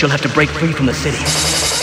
You'll have to break free from the city.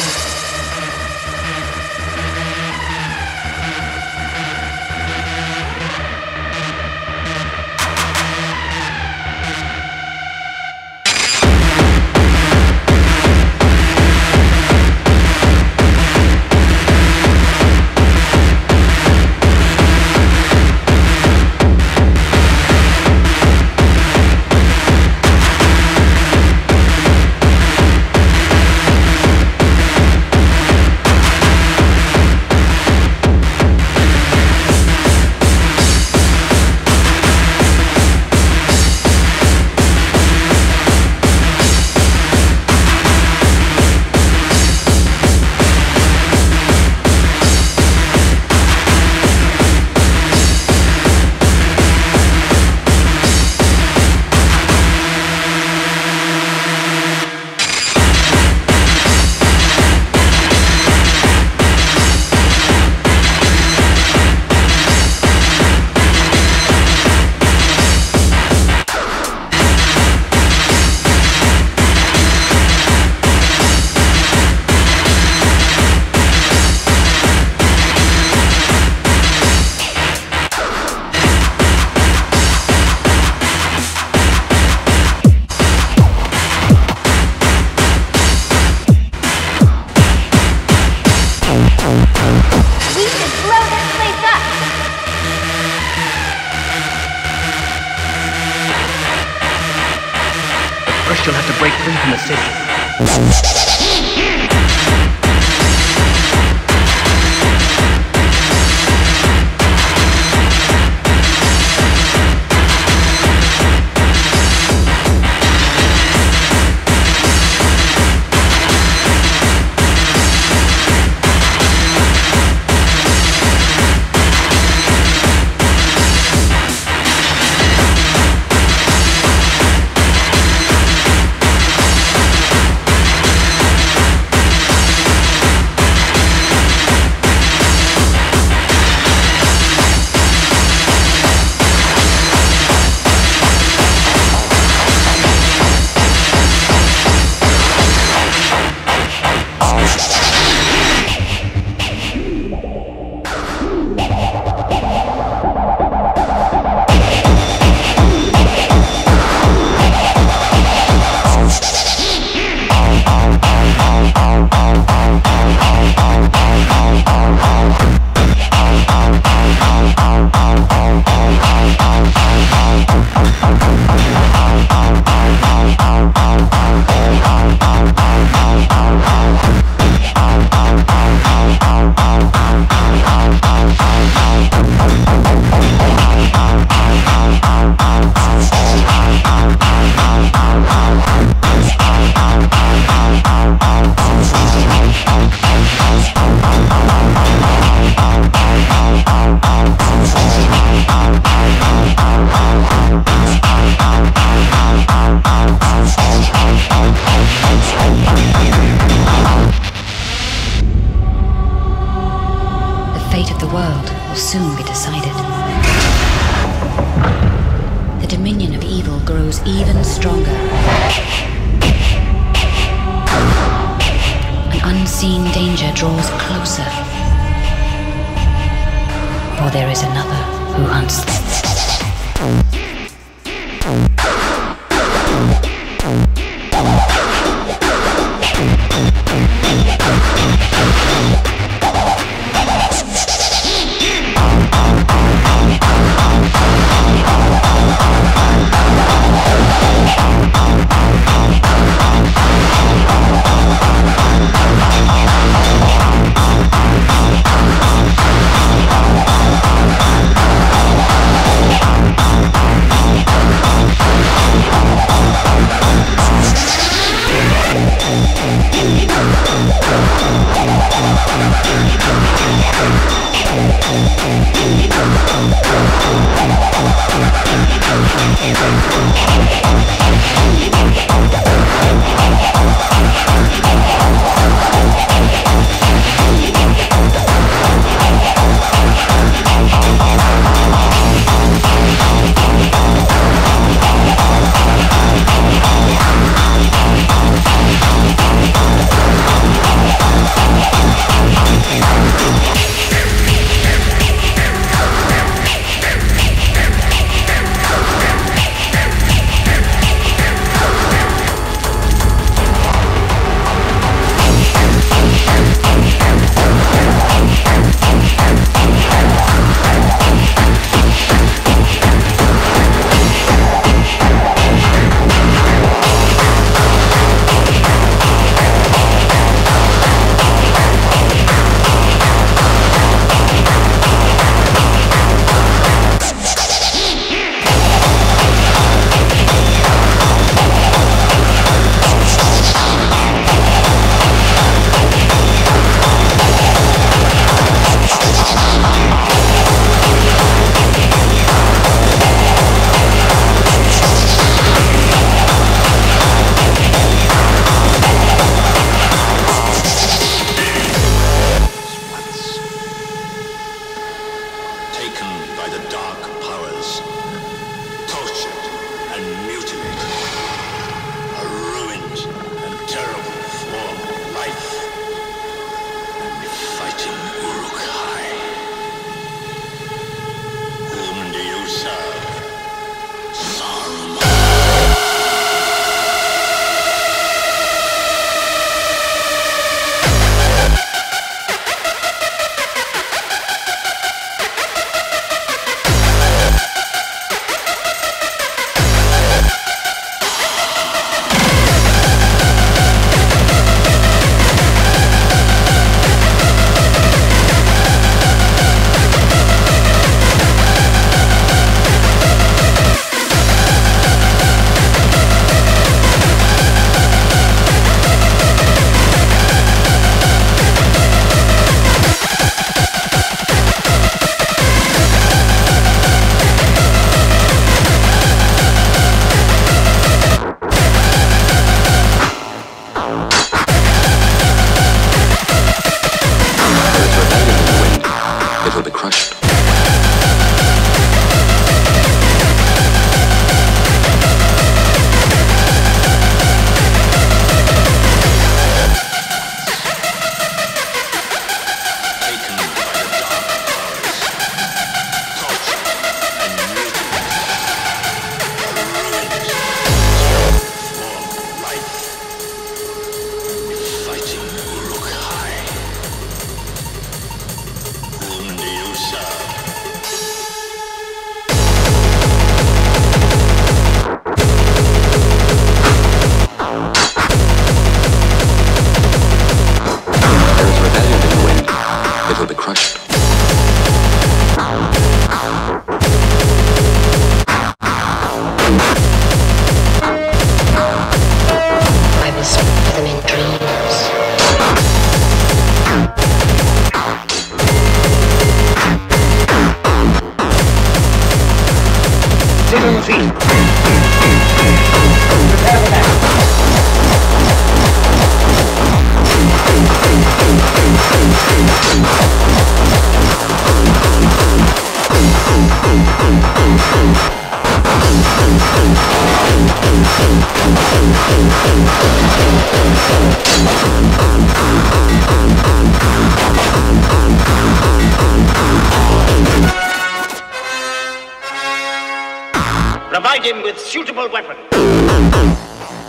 Provide him with suitable weapons.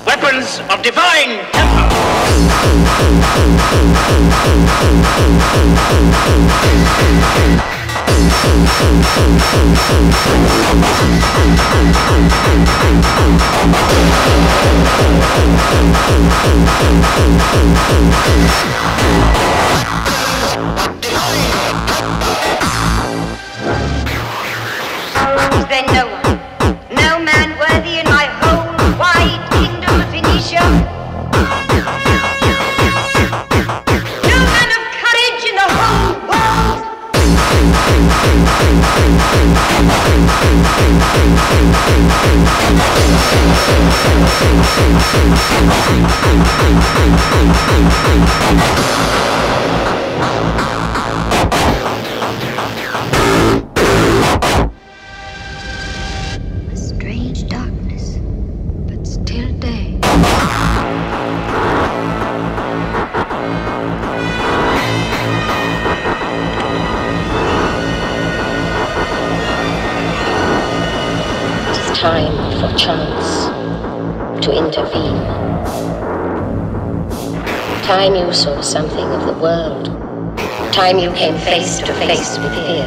Weapons of divine temper. Is there no one, no man worthy in my whole wide kingdom of Phoenicia? No man of courage in the to intervene. Time you saw something of the world. Time you came face to face with fear.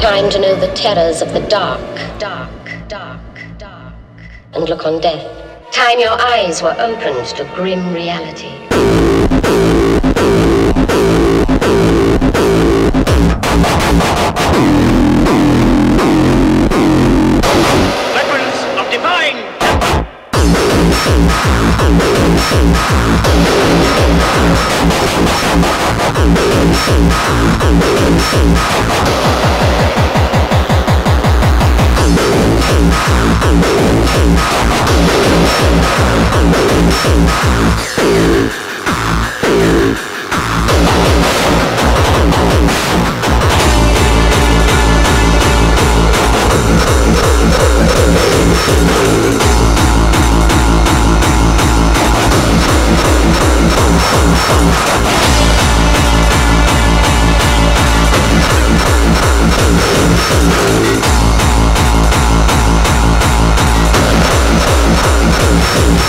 Time to know the terrors of the dark, dark, dark, dark, and look on death. Time your eyes were opened to grim reality.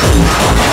Come on.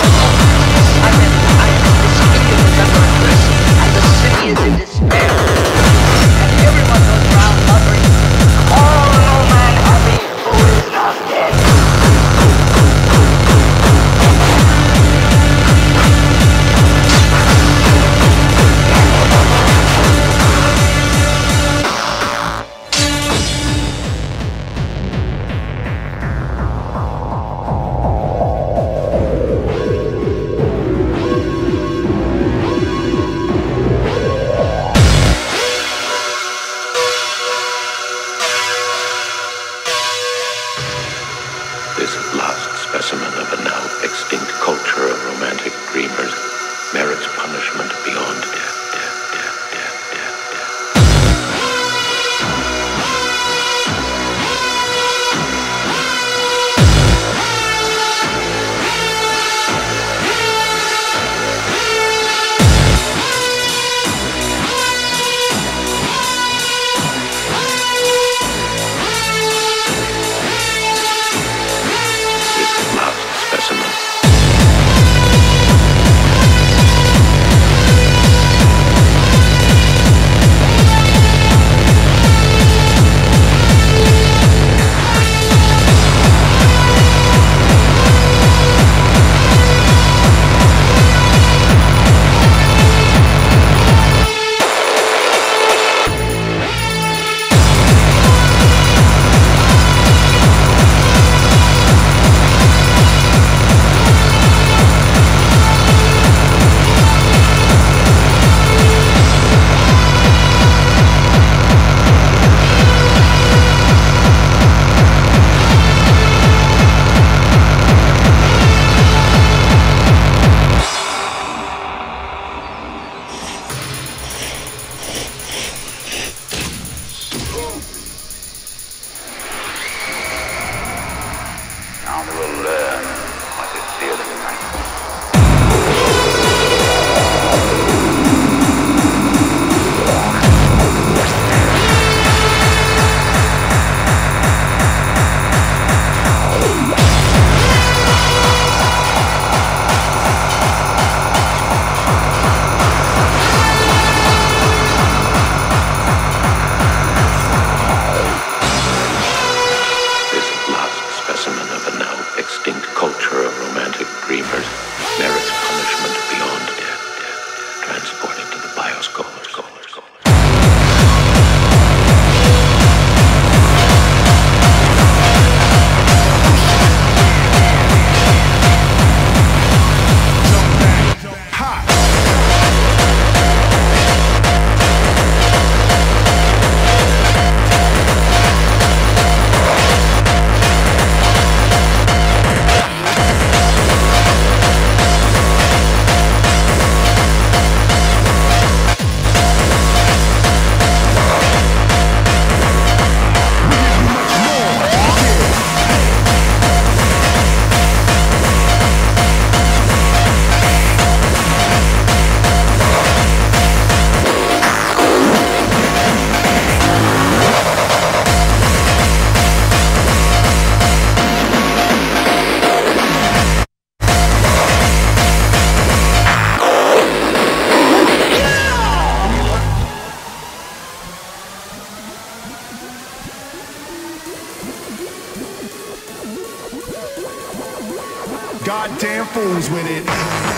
Fools with it.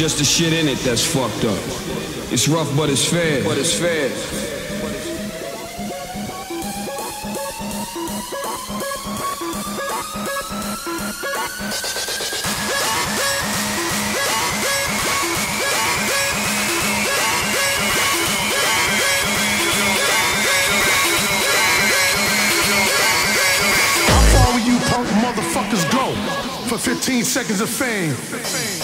Just the shit in it that's fucked up. It's rough, but it's fair. But it's fair. How far will you punk motherfuckers go for 15 seconds of fame?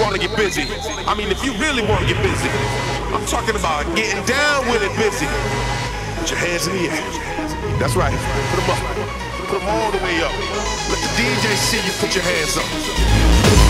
Want to get busy, I mean, if you really want to get busy, I'm talking about getting down with it busy. Put your hands in the air. That's right. Put them up. Put them all the way up. Let the DJ see you put your hands up.